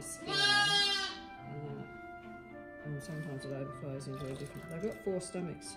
Mm-hmm. Mm, the skin. And, and sometimes it overflows into a different. They've got four stomachs.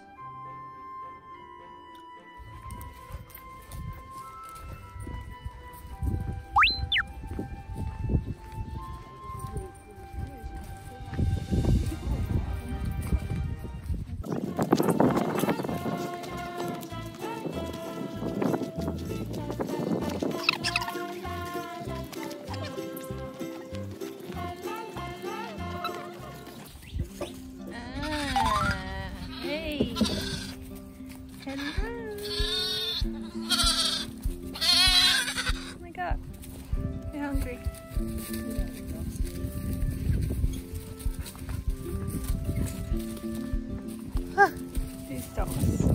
These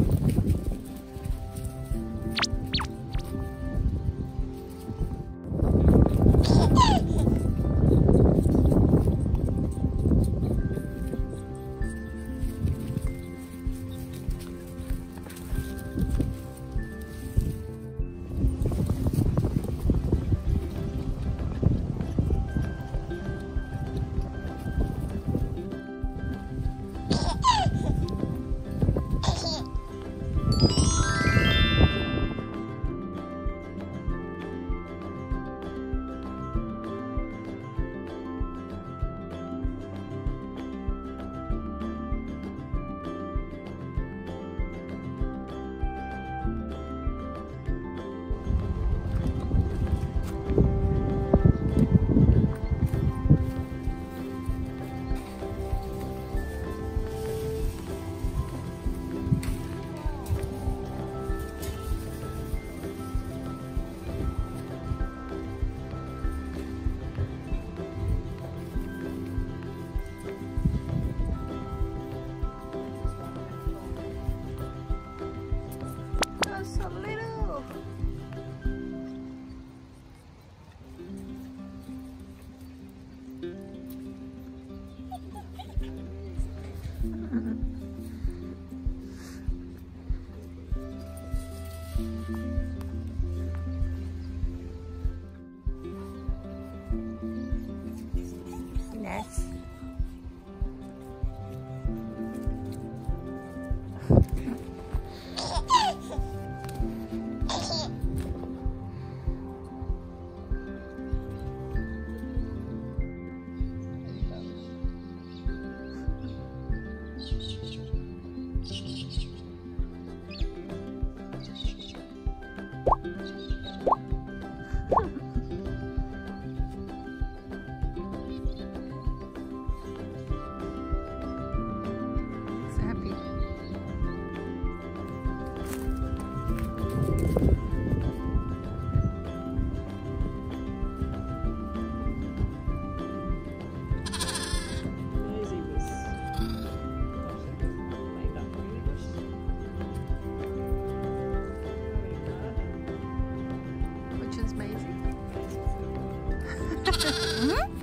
Yes. Ah.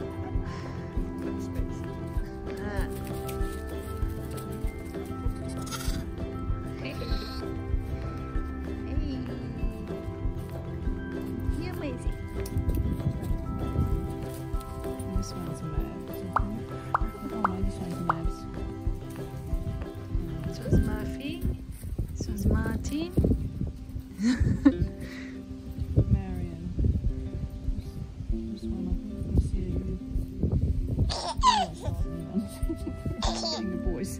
Getting the boys.